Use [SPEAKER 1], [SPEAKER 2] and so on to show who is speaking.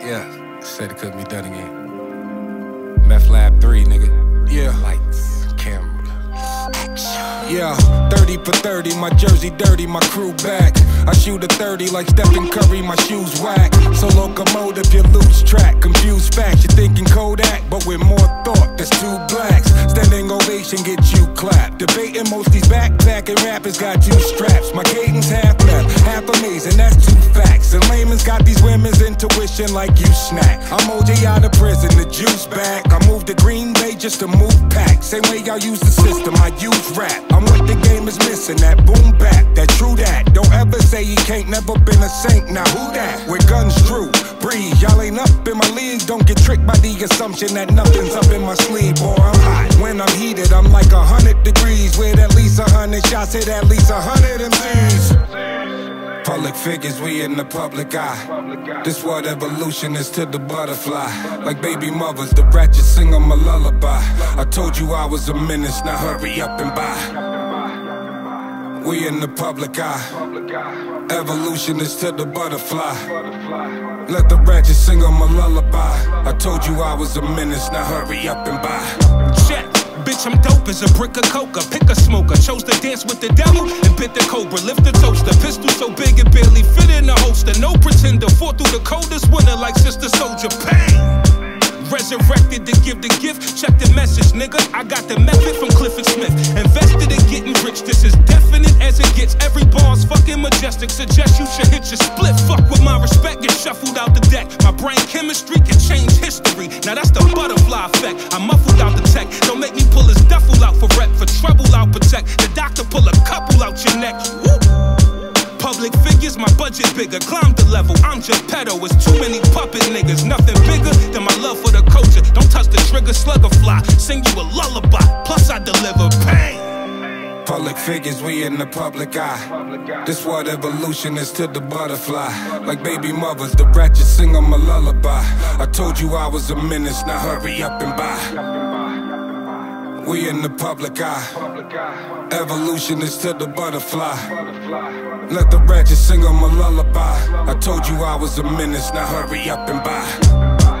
[SPEAKER 1] Yeah, said it couldn't be done again. Meth Lab 3, nigga. Yeah.
[SPEAKER 2] Lights, camera.
[SPEAKER 1] Yeah, 30 for 30, my jersey dirty, my crew back. I shoot a 30 like Stephen Curry, my shoes whack. So locomotive, you lose track, confuse facts. You're thinking Kodak, but with more thought, that's two blacks. Standing ovation get you clapped. Debating most these backpacking rappers got two straps. My cadence half left, half amazing, that's two and layman's got these women's intuition like you snack. I'm OJ out of prison, the juice back. I moved to Green Bay just to move pack. Same way y'all use the system, I use rap. I'm what the game is missing, that boom back, that true that. Don't ever say he can't, never been a saint. Now who that? With guns drew, breathe. Y'all ain't up in my league. Don't get tricked by the assumption that nothing's up in my sleeve. Boy, I'm hot. When I'm heated, I'm like a hundred degrees. With at least a hundred shots, hit at least a hundred MCs. Public figures, we in the public eye. This what evolution is to the butterfly. Like baby mothers, the ratchet sing 'em a lullaby. I told you I was a menace, now hurry up and buy. We in the public eye. Evolution is to the butterfly. Let the ratchet sing 'em a lullaby. I told you I was a menace, now hurry up and buy.
[SPEAKER 3] Bitch, I'm dope as a brick of coca. Pick a smoker. Chose to dance with the devil and bit the cobra. Lift the toaster. Pistol so big it barely fit in the holster. No pretender. Fought through the coldest winter like Sister Souljah. Pain. Resurrected to give the gift. Check the message, nigga. I got the method from Clifford Smith. Invested in getting rich. This is definite as it gets. Every bar's fucking majestic. Suggest you should hit your split. Fuck with my respect. Get shuffled out the deck. My brain chemistry can change history. Now that's the butterfly effect. I muffled out the tech. Don't make me pull his duffel out for rep. For trouble, I'll protect. The doctor pull a couple out your neck. Woo. Public figures, my budget bigger. Climb the level, I'm just pedo. It's too many puppet niggas. Nothing bigger than my love for the culture. Don't touch the trigger, slugger fly. Sing you a lullaby. Plus, I deliver pain.
[SPEAKER 1] Public figures, we in the public eye. This what evolution is to the butterfly. Like baby mothers, the ratchet sing 'em a lullaby. I told you I was a menace, now hurry up and buy. We in the public eye. Evolution is to the butterfly. Let the ratchet sing 'em a lullaby. I told you I was a menace, now hurry up and buy.